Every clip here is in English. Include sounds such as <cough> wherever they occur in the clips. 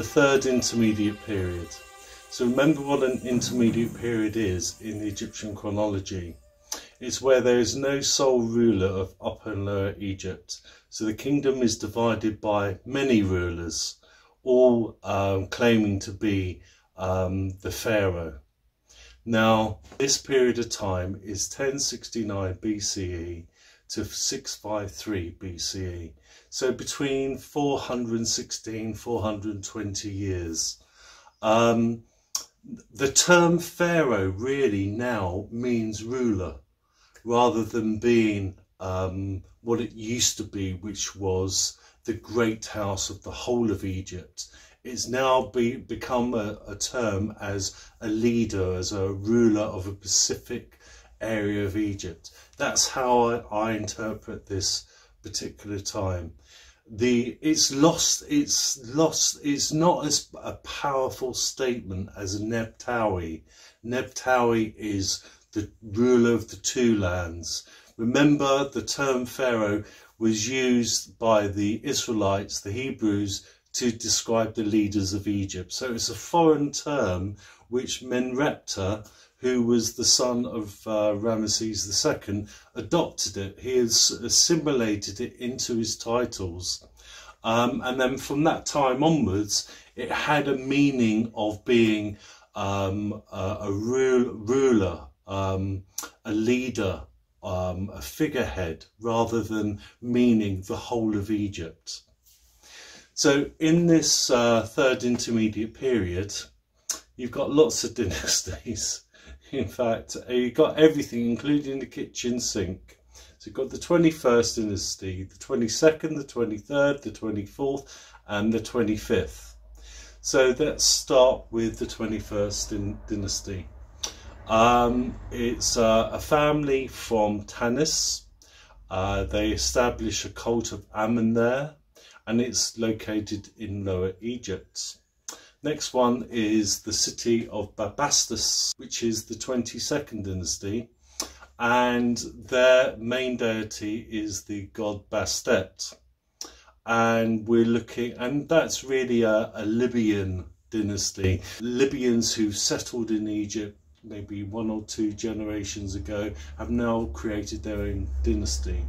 the third intermediate period. So remember what an intermediate period is in the Egyptian chronology. It's where there is no sole ruler of Upper and Lower Egypt. So the kingdom is divided by many rulers, all um, claiming to be um, the Pharaoh. Now, this period of time is 1069 BCE to 653 BCE. So between 416, 420 years. Um, the term Pharaoh really now means ruler rather than being um, what it used to be, which was the great house of the whole of Egypt. It's now be, become a, a term as a leader, as a ruler of a specific area of Egypt. That's how I, I interpret this particular time. The it's lost. It's lost. It's not as a powerful statement as Nebtawi. Nebtawi is the ruler of the two lands. Remember, the term Pharaoh was used by the Israelites, the Hebrews, to describe the leaders of Egypt. So it's a foreign term which Merneptah, who was the son of uh, Ramesses II, adopted it. He has assimilated it into his titles. Um, and then from that time onwards, it had a meaning of being um, a, a ru ruler, um, a leader, um, a figurehead, rather than meaning the whole of Egypt. So in this uh, third intermediate period, you've got lots of dynasties. <laughs> In fact, uh, you've got everything, including the kitchen sink. So you've got the 21st dynasty, the 22nd, the 23rd, the 24th, and the 25th. So let's start with the 21st dynasty. Um, it's uh, a family from Tanis. Uh, they establish a cult of Ammon there, and it's located in Lower Egypt. Next one is the city of Bubastis, which is the 22nd dynasty, and their main deity is the god Bastet. And we're looking, and that's really a, a Libyan dynasty. Libyans who settled in Egypt maybe one or two generations ago have now created their own dynasty.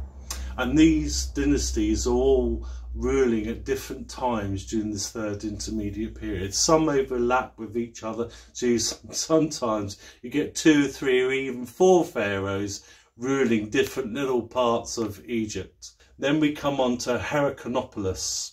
And these dynasties are all ruling at different times during this third intermediate period. Some overlap with each other, so <laughs> sometimes you get two, three, or even four pharaohs ruling different little parts of Egypt. Then we come on to Heracleopolis.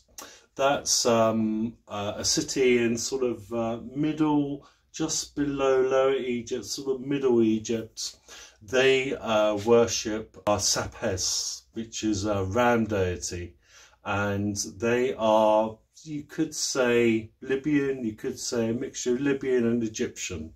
That's um, uh, a city in sort of uh, middle just below Lower Egypt, sort of Middle Egypt, they uh, worship Sapes, which is a ram deity. And they are, you could say, Libyan, you could say a mixture of Libyan and Egyptian.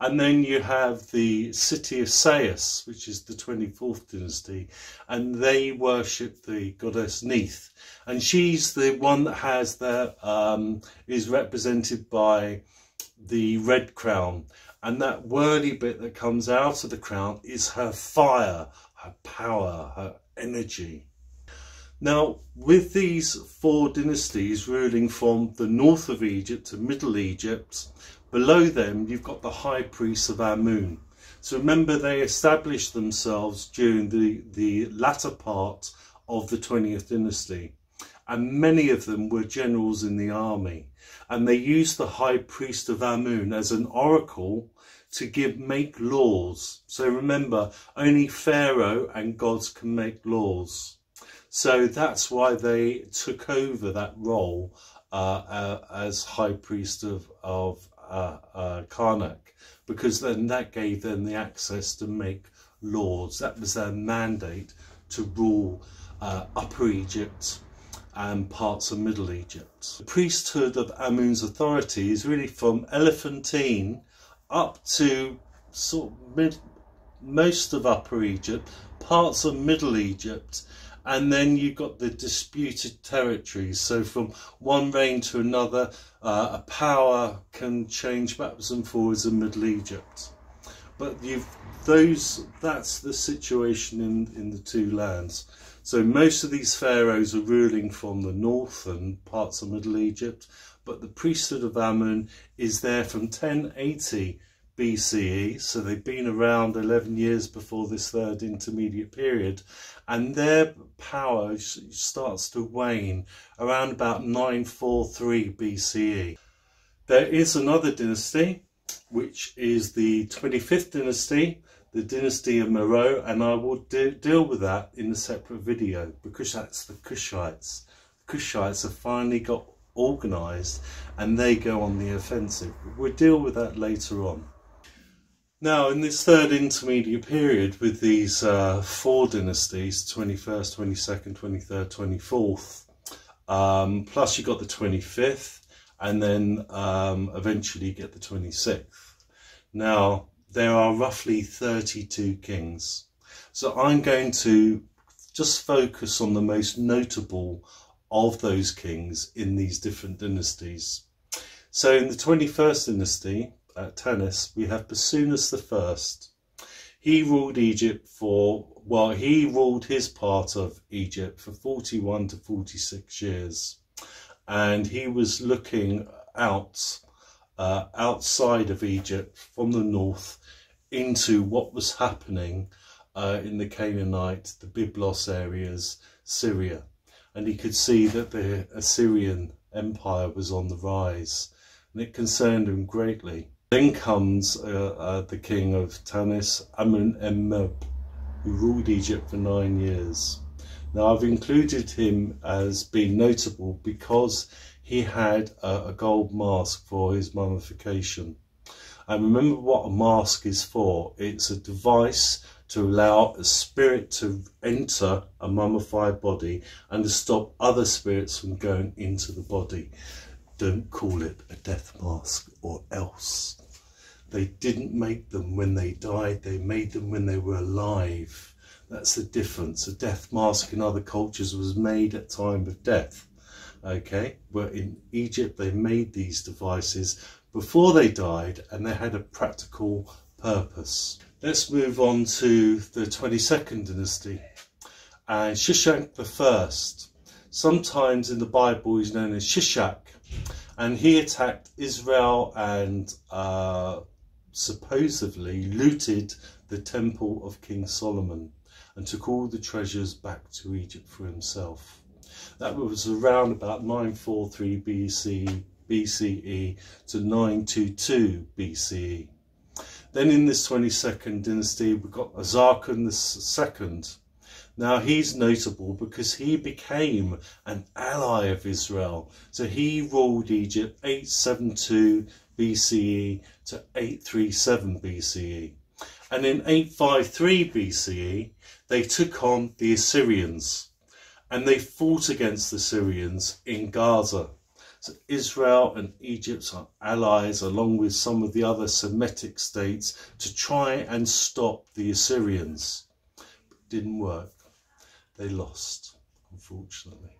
And then you have the city of Sais, which is the 24th dynasty, and they worship the goddess Neith. And she's the one that has the, um, is represented by the red crown and that whirly bit that comes out of the crown is her fire, her power, her energy. Now, with these four dynasties ruling from the north of Egypt to Middle Egypt, below them you've got the high priests of Amun. So remember they established themselves during the, the latter part of the 20th dynasty and many of them were generals in the army and they used the high priest of Amun as an oracle to give make laws. So remember, only Pharaoh and gods can make laws. So that's why they took over that role uh, uh, as high priest of, of uh, uh Karnak, because then that gave them the access to make laws. That was their mandate to rule uh, Upper Egypt and parts of Middle Egypt. The priesthood of Amun's authority is really from Elephantine up to sort of mid, most of Upper Egypt, parts of Middle Egypt, and then you've got the disputed territories. So from one reign to another, uh, a power can change backwards and forwards in Middle Egypt. But you've those that's the situation in, in the two lands. So most of these pharaohs are ruling from the north and parts of Middle Egypt, but the priesthood of Amun is there from 1080 BCE, so they've been around 11 years before this third intermediate period, and their power starts to wane around about 943 BCE. There is another dynasty, which is the 25th dynasty, the dynasty of Meroe, and I will de deal with that in a separate video because that's the Kushites. The Kushites have finally got organised and they go on the offensive. We'll deal with that later on. Now, in this third intermediate period with these uh, four dynasties, 21st, 22nd, 23rd, 24th, um, plus you've got the 25th, and then um, eventually get the 26th. Now, there are roughly 32 kings. So I'm going to just focus on the most notable of those kings in these different dynasties. So in the 21st dynasty, at Tanis, we have the First. He ruled Egypt for, well, he ruled his part of Egypt for 41 to 46 years. And he was looking out, uh, outside of Egypt from the north into what was happening uh, in the Canaanite, the Byblos areas, Syria. And he could see that the Assyrian Empire was on the rise. And it concerned him greatly. Then comes uh, uh, the king of Tanis, Amenemope, who ruled Egypt for nine years. Now I've included him as being notable because he had a, a gold mask for his mummification. And remember what a mask is for. It's a device to allow a spirit to enter a mummified body and to stop other spirits from going into the body. Don't call it a death mask or else. They didn't make them when they died, they made them when they were alive. That's the difference. A death mask in other cultures was made at time of death. Okay, but in Egypt they made these devices before they died and they had a practical purpose. Let's move on to the 22nd dynasty and Shoshenq the First. Sometimes in the Bible he's known as Shishak and he attacked Israel and uh, supposedly looted the temple of King Solomon and took all the treasures back to Egypt for himself. That was around about 943 BC, BCE to 922 BCE. Then in this 22nd dynasty, we've got Osorkon II. Now he's notable because he became an ally of Israel. So he ruled Egypt 872 BCE to 837 BCE. And in 853 BCE, they took on the Assyrians and they fought against the Syrians in Gaza. So Israel and Egypt are allies along with some of the other Semitic states to try and stop the Assyrians. But didn't work. They lost, unfortunately.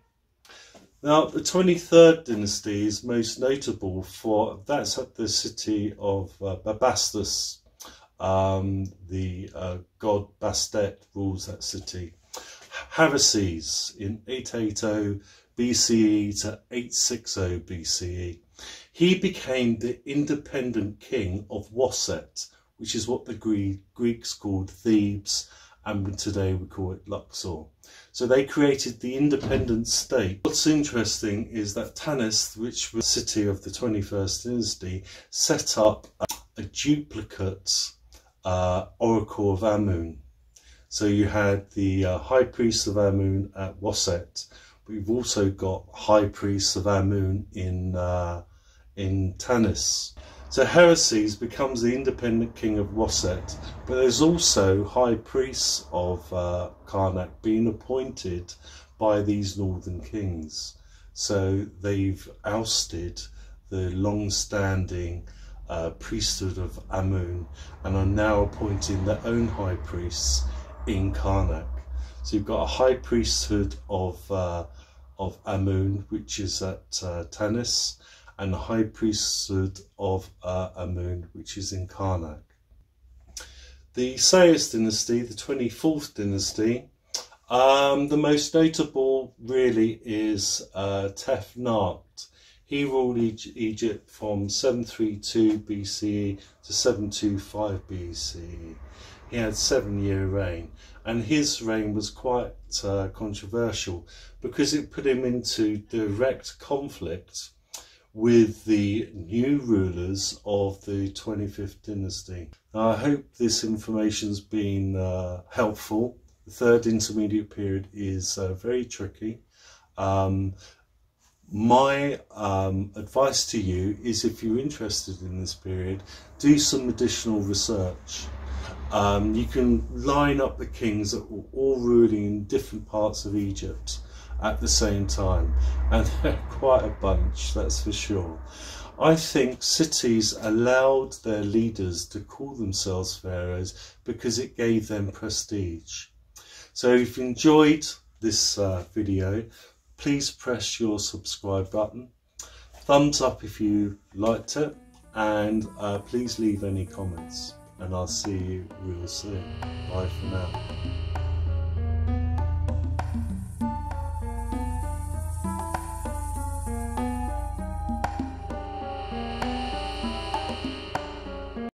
Now, the 23rd dynasty is most notable for that's at the city of uh, Bubastis. Um, the uh, god Bastet rules that city. Harsiese in 880 BCE to 860 BCE. He became the independent king of Waset, which is what the Greeks called Thebes, and today we call it Luxor. So they created the independent state. What's interesting is that Tanis, which was the city of the 21st dynasty, set up a, a duplicate uh, oracle of Amun. So you had the uh, high priest of Amun at Waset. We've also got high Priest of Amun in uh, in Tanis. So Harsiese becomes the independent king of Waset, but there's also high priests of uh, Karnak being appointed by these northern kings. So they've ousted the long-standing uh, priesthood of Amun and are now appointing their own high priests in Karnak. So you've got a high priesthood of uh, of Amun, which is at uh, Tanis, and a high priesthood of uh, Amun, which is in Karnak. The Sais dynasty, the 24th dynasty, um, the most notable really is uh, Tefnakht. He ruled Egypt from 732 BCE to 725 BCE. He had seven year reign, and his reign was quite uh, controversial because it put him into direct conflict with the new rulers of the 25th dynasty. Now, I hope this information's been uh, helpful. The third intermediate period is uh, very tricky. Um, my um, advice to you is if you're interested in this period, do some additional research. Um, you can line up the kings that were all ruling in different parts of Egypt at the same time, and <laughs> they're quite a bunch, that's for sure. I think cities allowed their leaders to call themselves pharaohs because it gave them prestige. So if you enjoyed this uh, video, please press your subscribe button. Thumbs up if you liked it, and uh, please leave any comments. And I'll see you real soon. Bye for now.